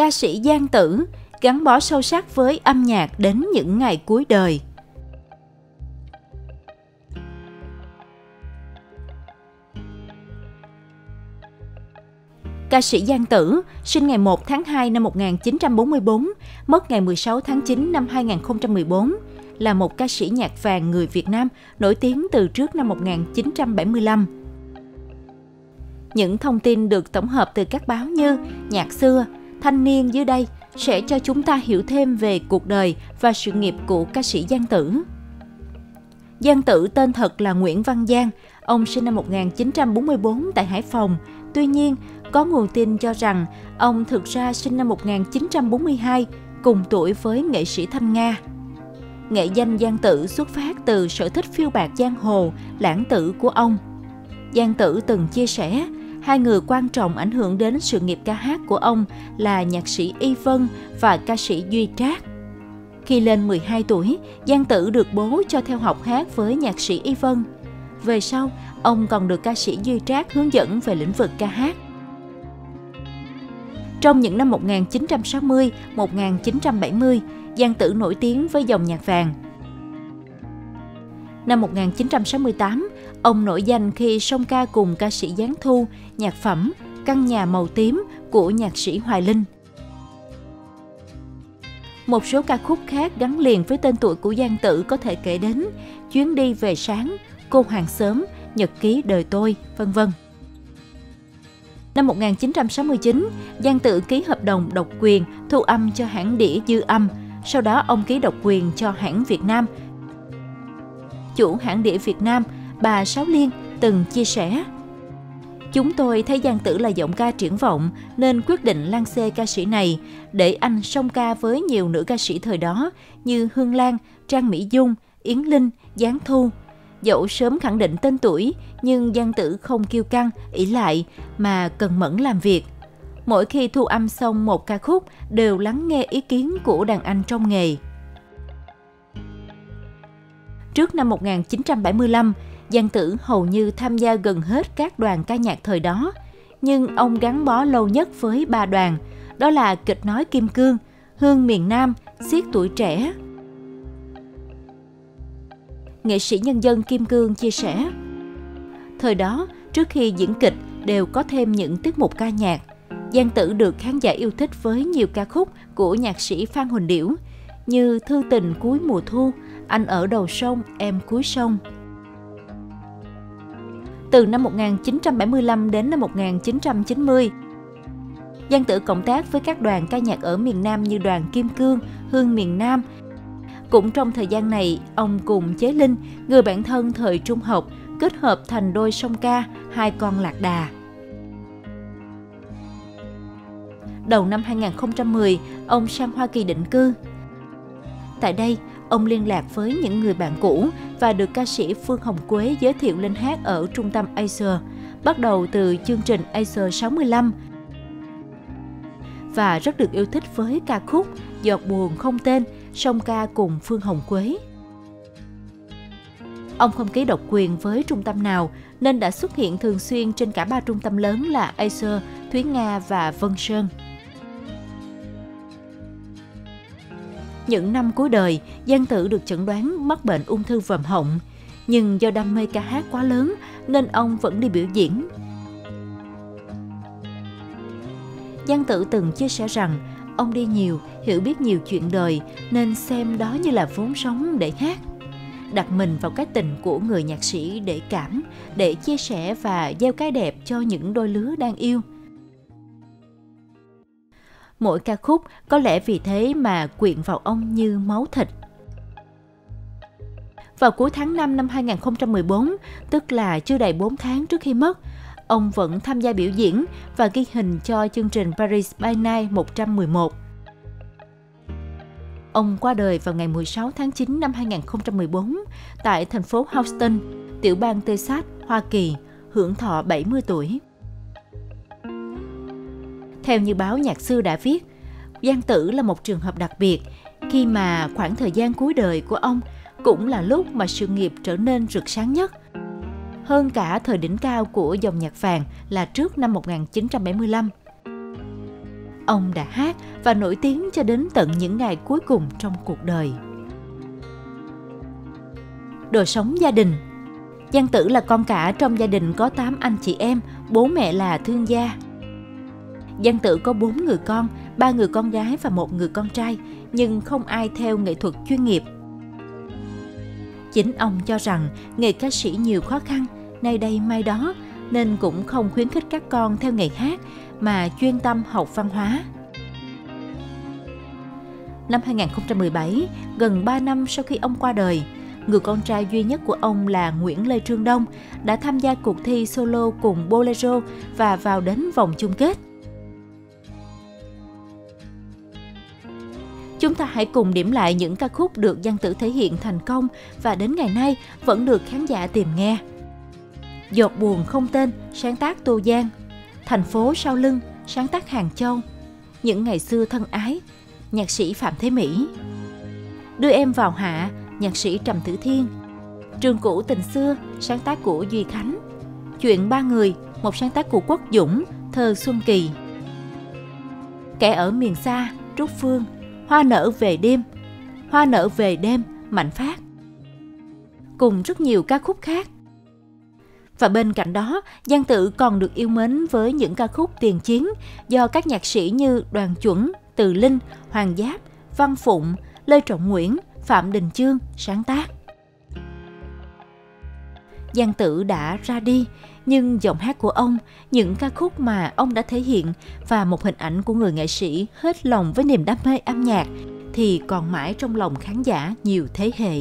ca sĩ Giang Tử gắn bó sâu sắc với âm nhạc đến những ngày cuối đời. Ca sĩ Giang Tử, sinh ngày 1 tháng 2 năm 1944, mất ngày 16 tháng 9 năm 2014, là một ca sĩ nhạc vàng người Việt Nam nổi tiếng từ trước năm 1975. Những thông tin được tổng hợp từ các báo như Nhạc xưa, Thanh niên dưới đây sẽ cho chúng ta hiểu thêm về cuộc đời và sự nghiệp của ca sĩ Giang Tử. Giang Tử tên thật là Nguyễn Văn Giang, ông sinh năm 1944 tại Hải Phòng. Tuy nhiên, có nguồn tin cho rằng ông thực ra sinh năm 1942, cùng tuổi với nghệ sĩ Thanh Nga. Nghệ danh Giang Tử xuất phát từ sở thích phiêu bạc giang hồ, lãng tử của ông. Giang Tử từng chia sẻ, hai người quan trọng ảnh hưởng đến sự nghiệp ca hát của ông là nhạc sĩ Y Vân và ca sĩ Duy Trác. Khi lên 12 tuổi, Giang Tử được bố cho theo học hát với nhạc sĩ Y Vân. Về sau, ông còn được ca sĩ Duy Trác hướng dẫn về lĩnh vực ca hát. Trong những năm 1960, 1970, Giang Tử nổi tiếng với dòng nhạc vàng. Năm 1968, ông nổi danh khi song ca cùng ca sĩ Giáng Thu, nhạc phẩm Căn nhà màu tím của nhạc sĩ Hoài Linh. Một số ca khúc khác gắn liền với tên tuổi của Giang Tử có thể kể đến Chuyến đi về sáng, Cô hàng sớm, Nhật ký đời tôi, vân vân. Năm 1969, Giang Tử ký hợp đồng độc quyền thu âm cho hãng đĩa Dư Âm, sau đó ông ký độc quyền cho hãng Việt Nam. Chủ hãng đĩa Việt Nam, bà Sáu Liên từng chia sẻ Chúng tôi thấy Giang Tử là giọng ca triển vọng nên quyết định lan xê ca sĩ này để anh song ca với nhiều nữ ca sĩ thời đó như Hương Lan, Trang Mỹ Dung, Yến Linh, Giáng Thu. Dẫu sớm khẳng định tên tuổi nhưng Giang Tử không kiêu căng, ỷ lại mà cần mẫn làm việc. Mỗi khi thu âm xong một ca khúc đều lắng nghe ý kiến của đàn anh trong nghề. Trước năm 1975, Giang Tử hầu như tham gia gần hết các đoàn ca nhạc thời đó, nhưng ông gắn bó lâu nhất với ba đoàn, đó là kịch nói Kim Cương, Hương miền Nam, Siết tuổi trẻ. Nghệ sĩ nhân dân Kim Cương chia sẻ, Thời đó, trước khi diễn kịch đều có thêm những tiết mục ca nhạc. Giang Tử được khán giả yêu thích với nhiều ca khúc của nhạc sĩ Phan Huỳnh Điểu như Thư tình cuối mùa thu, Anh ở đầu sông, em cuối sông. Từ năm 1975 đến năm 1990, Giang Tử cộng tác với các đoàn ca nhạc ở miền Nam như đoàn Kim Cương, Hương miền Nam. Cũng trong thời gian này, ông cùng Chế Linh, người bạn thân thời trung học, kết hợp thành đôi song ca Hai con lạc đà. Đầu năm 2010, ông sang Hoa Kỳ định cư. Tại đây, ông liên lạc với những người bạn cũ và được ca sĩ Phương Hồng Quế giới thiệu lên hát ở trung tâm Acer, bắt đầu từ chương trình Acer 65 và rất được yêu thích với ca khúc Giọt buồn không tên, song ca cùng Phương Hồng Quế. Ông không ký độc quyền với trung tâm nào nên đã xuất hiện thường xuyên trên cả ba trung tâm lớn là Acer, Thúy Nga và Vân Sơn. Những năm cuối đời, Giang Tử được chẩn đoán mắc bệnh ung thư vòm họng, nhưng do đam mê ca hát quá lớn nên ông vẫn đi biểu diễn. Giang Tử từng chia sẻ rằng ông đi nhiều, hiểu biết nhiều chuyện đời nên xem đó như là vốn sống để hát đặt mình vào cái tình của người nhạc sĩ để cảm, để chia sẻ và gieo cái đẹp cho những đôi lứa đang yêu. Mỗi ca khúc có lẽ vì thế mà quyện vào ông như máu thịt. Vào cuối tháng 5 năm 2014, tức là chưa đầy 4 tháng trước khi mất, ông vẫn tham gia biểu diễn và ghi hình cho chương trình Paris by Night 111 Ông qua đời vào ngày 16 tháng 9 năm 2014 tại thành phố Houston, tiểu bang Texas, Hoa Kỳ, hưởng thọ 70 tuổi. Theo như báo Nhạc Sư đã viết, Giang Tử là một trường hợp đặc biệt khi mà khoảng thời gian cuối đời của ông cũng là lúc mà sự nghiệp trở nên rực sáng nhất. Hơn cả thời đỉnh cao của dòng nhạc vàng là trước năm 1975. Ông đã hát và nổi tiếng cho đến tận những ngày cuối cùng trong cuộc đời. Đời sống gia đình Giang Tử là con cả trong gia đình có 8 anh chị em, bố mẹ là thương gia. Giang Tử có 4 người con, ba người con gái và một người con trai, nhưng không ai theo nghệ thuật chuyên nghiệp. Chính ông cho rằng nghề ca sĩ nhiều khó khăn, nay đây mai đó, nên cũng không khuyến khích các con theo nghề hát mà chuyên tâm học văn hóa. Năm 2017, gần 3 năm sau khi ông qua đời, người con trai duy nhất của ông là Nguyễn Lê Trương Đông đã tham gia cuộc thi solo cùng Bolero và vào đến vòng chung kết. Chúng ta hãy cùng điểm lại những ca khúc được Giang Tử thể hiện thành công và đến ngày nay vẫn được khán giả tìm nghe. Giọt buồn không tên, sáng tác Tô Giang. Thành phố sau lưng, sáng tác Hàng Châu. Những ngày xưa thân ái, nhạc sĩ Phạm Thế Mỹ. Đưa em vào hạ, nhạc sĩ Trầm Tử Thiên. Trường cũ tình xưa, sáng tác của Duy Khánh. Chuyện ba người, một sáng tác của Quốc Dũng, thơ Xuân Kỳ. Kẻ ở miền xa, Trúc Phương, Hoa nở về đêm, Hoa nở về đêm, Mạnh Phát. Cùng rất nhiều ca khúc khác. Và bên cạnh đó, Giang Tự còn được yêu mến với những ca khúc tiền chiến do các nhạc sĩ như Đoàn Chuẩn, Từ Linh, Hoàng Giáp, Văn Phụng, Lê Trọng Nguyễn, Phạm Đình Chương sáng tác. Giang Tử đã ra đi, nhưng giọng hát của ông, những ca khúc mà ông đã thể hiện và một hình ảnh của người nghệ sĩ hết lòng với niềm đam mê âm nhạc thì còn mãi trong lòng khán giả nhiều thế hệ.